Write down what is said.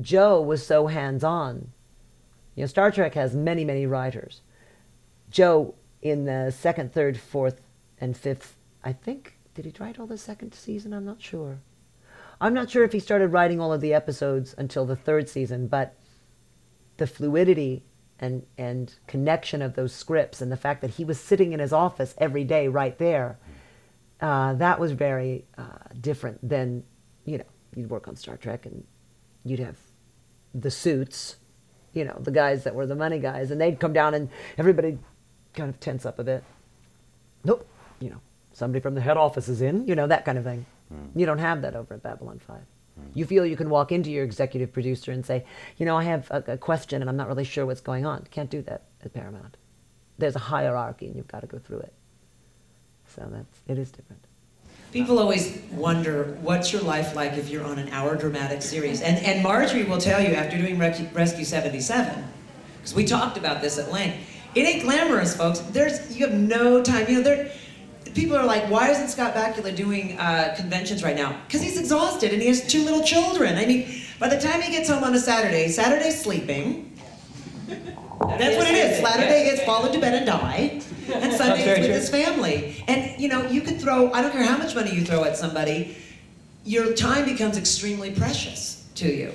Joe was so hands on. You know, Star Trek has many, many writers. Joe, in the second, third, fourth, and fifth, I think, did he write all the second season? I'm not sure. I'm not sure if he started writing all of the episodes until the third season, but the fluidity and, and connection of those scripts and the fact that he was sitting in his office every day right there, uh, that was very uh, different than, you know, you'd work on Star Trek and you'd have the suits, you know, the guys that were the money guys, and they'd come down and everybody kind of tense up a bit. Nope, you know, somebody from the head office is in, you know, that kind of thing. Mm. You don't have that over at Babylon 5. Mm. You feel you can walk into your executive producer and say, you know, I have a, a question and I'm not really sure what's going on. Can't do that at Paramount. There's a hierarchy and you've got to go through it. So that's, it is different. People always wonder, what's your life like if you're on an hour dramatic series? And, and Marjorie will tell you after doing Rescue 77, because we talked about this at length, it ain't glamorous, folks. There's, you have no time. You know, there, people are like, why isn't Scott Bakula doing uh, conventions right now? Because he's exhausted and he has two little children. I mean, by the time he gets home on a Saturday, Saturday's sleeping. That's what it is. Saturday gets fall into bed and die, and Sunday is with his family. And you know, you could throw. I don't care how much money you throw at somebody, your time becomes extremely precious to you.